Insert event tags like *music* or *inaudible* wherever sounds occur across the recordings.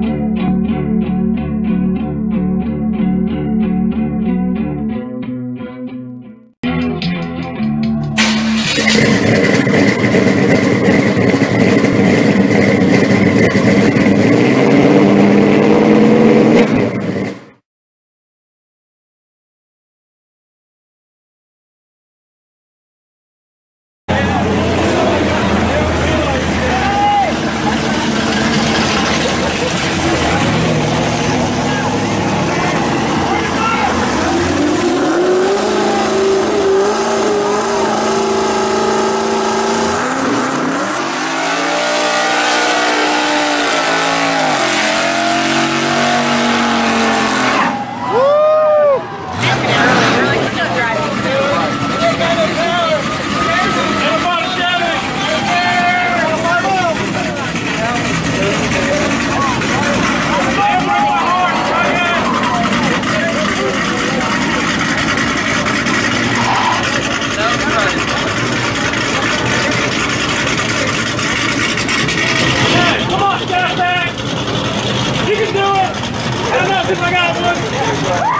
Tank! You! I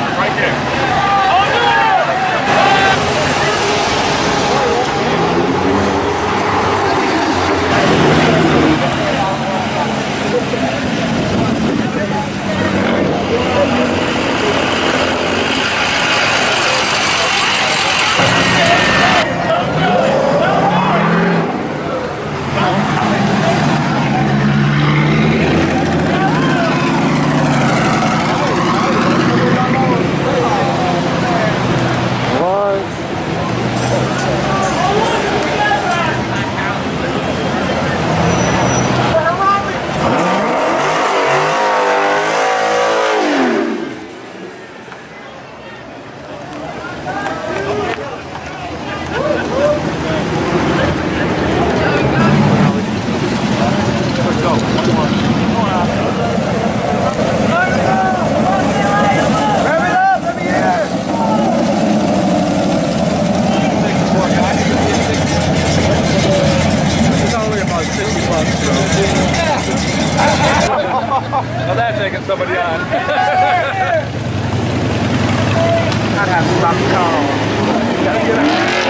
right there. mua bán cho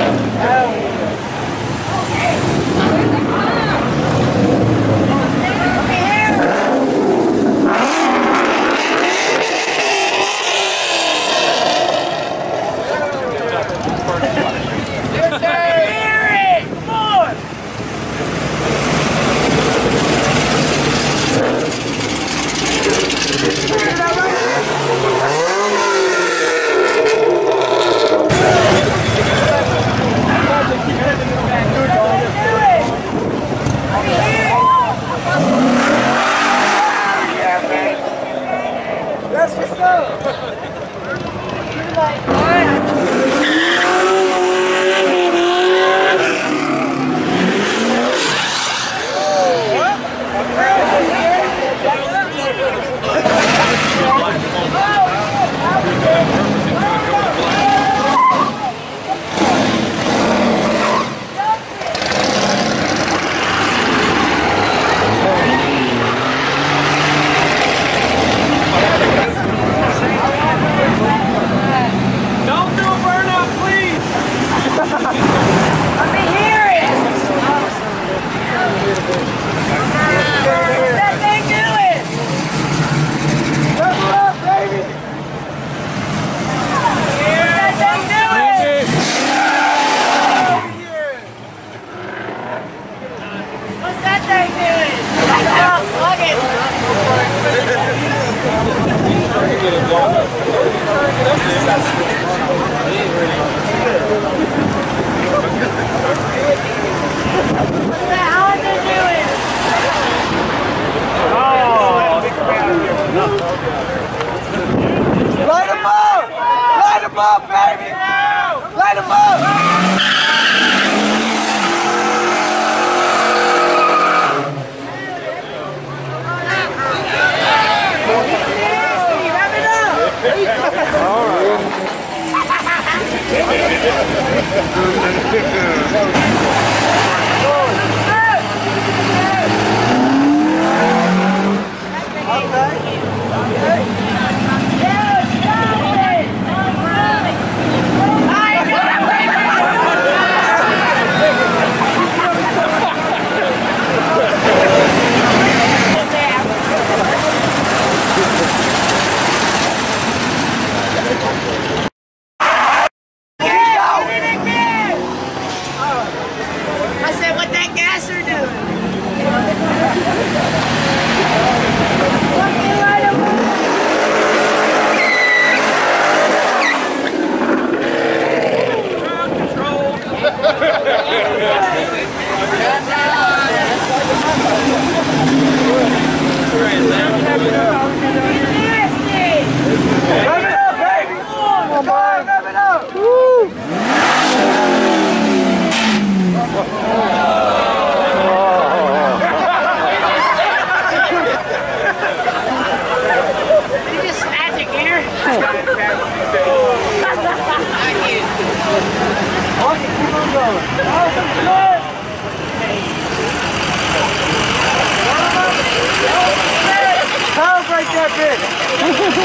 Thank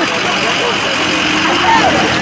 *laughs* you.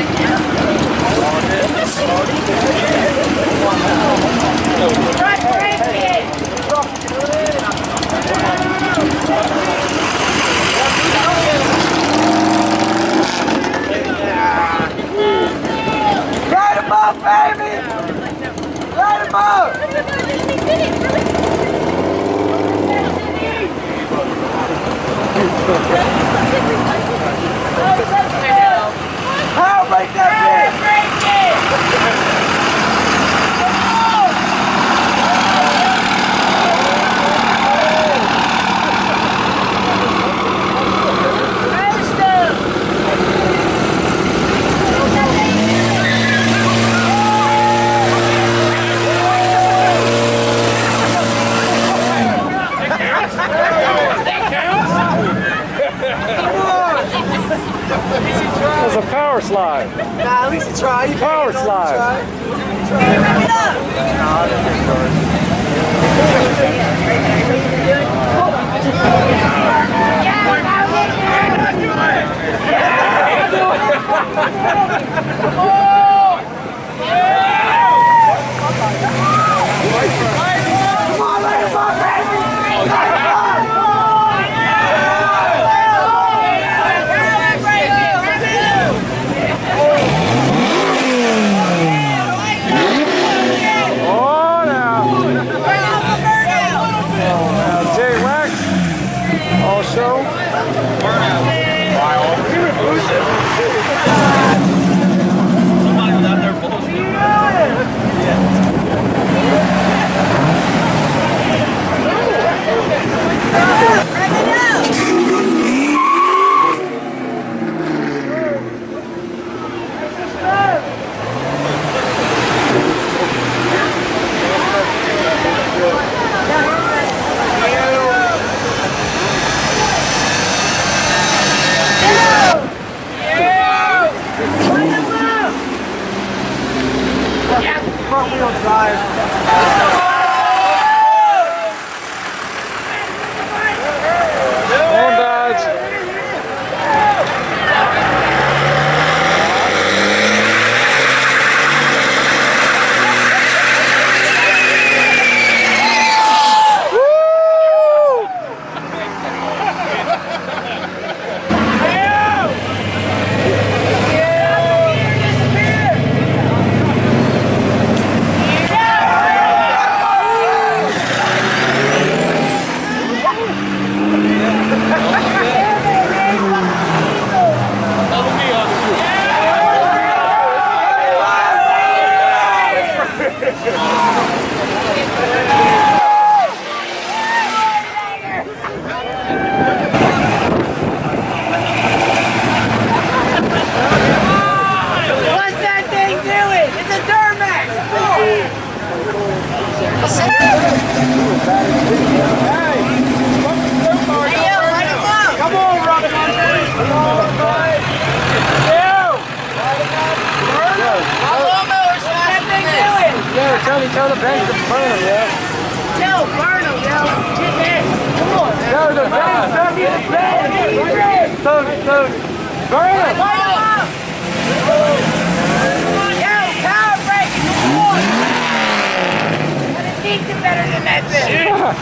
Yeah.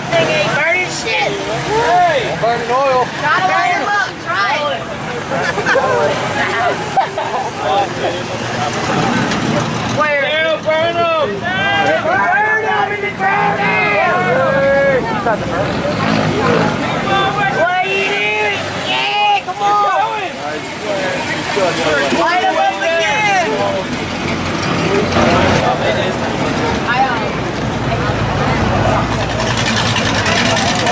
Burning shit. Hey, burning oil. Gotta light him up. Try it. Where? It'll burn him. It'll burn him. It'll him. It's not the burn. What are you doing? Yeah, come on. Light him up again. I uh, Thank you.